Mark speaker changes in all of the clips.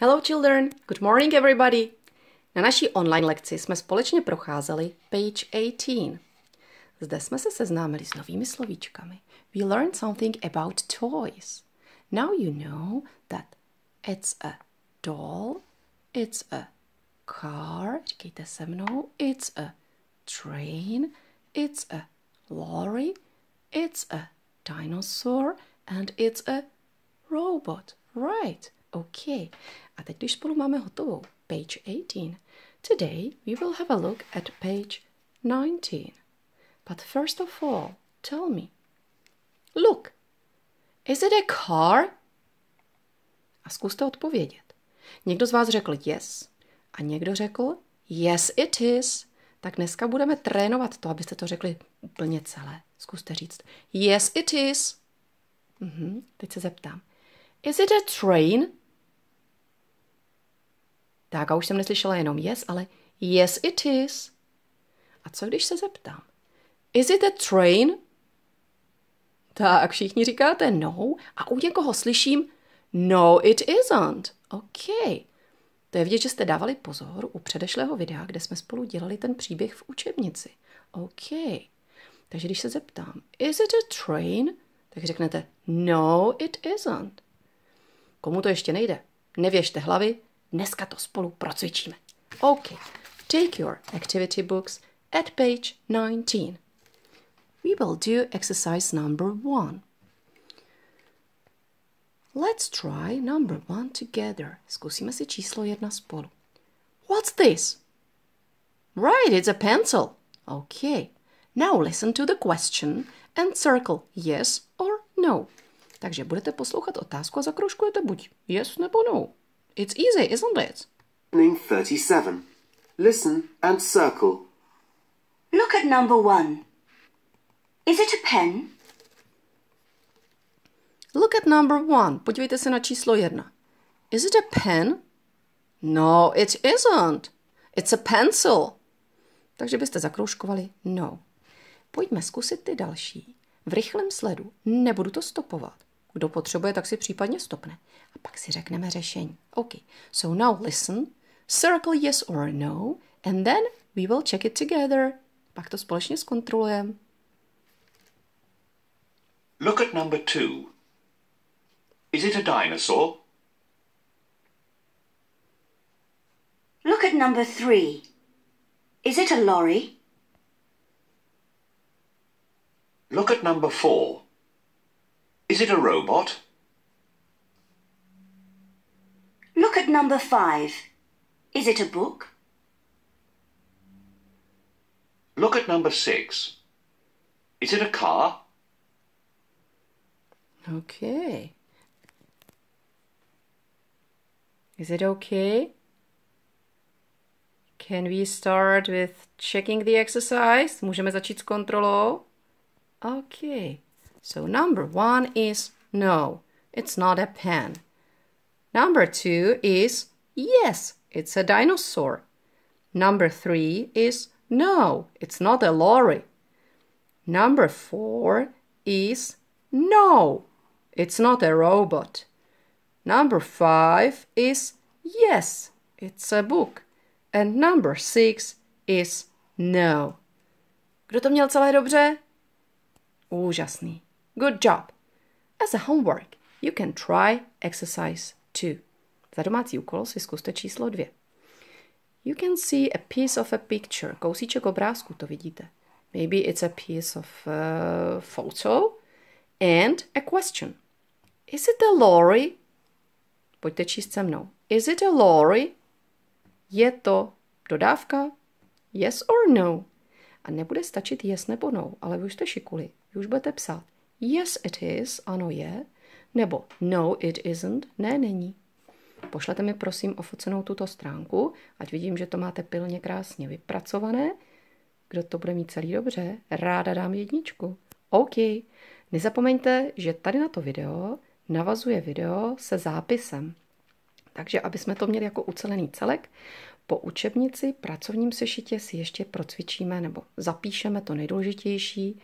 Speaker 1: Hello children, good morning everybody. Na naší online lekci jsme společně procházeli page 18. Zde jsme se seznámili s novými slovíčkami. We learned something about toys. Now you know that it's a doll, it's a car, říkejte se mnou, it's a train, it's a lorry, it's a dinosaur and it's a robot. Right, okay. A teď, když spolu máme hotovou page 18, today we will have a look at page 19. But first of all, tell me, look, is it a car? A zkuste odpovědět. Někdo z vás řekl yes a někdo řekl yes it is. Tak dneska budeme trénovat to, abyste to řekli úplně celé. Zkuste říct yes it is. Mhm, teď se zeptám. Is it a train? Tak a už jsem neslyšela jenom yes, ale yes it is. A co když se zeptám? Is it a train? Tak všichni říkáte no a u někoho slyším no it isn't. OK. To je vidět, že jste dávali pozor u předešlého videa, kde jsme spolu dělali ten příběh v učebnici. OK. Takže když se zeptám, is it a train? Tak řeknete, no it isn't. Komu to ještě nejde? Nevěžte hlavy, dneska to spolu procvičíme. OK. Take your activity books at page 19. We will do exercise number one. Let's try number one together. Zkusíme si číslo jedna spolu. What's this? Right, it's a pencil. Okay. Now listen to the question and circle yes or no. Takže budete poslouchat otázku a zakroužkujete buď yes nebo no. It's easy, isn't it?
Speaker 2: Opening 37. Listen and circle.
Speaker 3: Look at number one. Is it a pen?
Speaker 1: Look at number one. Podívejte se na číslo jedna. Is it a pen? No, it isn't. It's a pencil. Takže byste zakroužkovali no. Pojďme zkusit ty další. V rychlém sledu. Nebudu to stopovat. Kdo potřebuje, tak si případně stopne. A pak si řekneme řešení. OK, so now listen, circle yes or no, and then we will check it together. Pak to společně zkontrolujeme.
Speaker 4: Look at number two. Is it a dinosaur?
Speaker 3: Look at number three. Is it a lorry?
Speaker 4: Look at number four. Is it a robot?
Speaker 3: Look at number five. Is it a book?
Speaker 4: Look at number six. Is it a car?
Speaker 1: Okay. Is it okay? Can we start with checking the exercise? Můžeme začít s kontrolou? Okay. So number one is no, it's not a pen. Number two is yes, it's a dinosaur. Number three is no, it's not a lorry. Number four is no, it's not a robot. Number five is yes, it's a book. And number six is no. Kdo to měl celé dobře? Úžasný. Good job. As a homework, you can try exercise 2. Za domácí úkol si zkuste číslo 2. You can see a piece of a picture. Kousíček obrázku, to vidíte. Maybe it's a piece of a photo and a question. Is it a lorry? Pojďte číst se mnou. Is it a lorry? Je to dodávka? Yes or no? A nebude stačit yes nebo no, ale vy už jste šikuli. Vy už budete psát yes it is, ano je, nebo no it isn't, ne není. Pošlete mi prosím ofocenou tuto stránku, ať vidím, že to máte pilně krásně vypracované. Kdo to bude mít celý dobře, ráda dám jedničku. OK. Nezapomeňte, že tady na to video navazuje video se zápisem. Takže aby jsme to měli jako ucelený celek, po učebnici, pracovním sešitě si ještě procvičíme nebo zapíšeme to nejdůležitější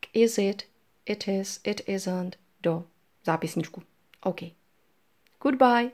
Speaker 1: k is it, it is, it isn't do zápisníčku. OK. Goodbye.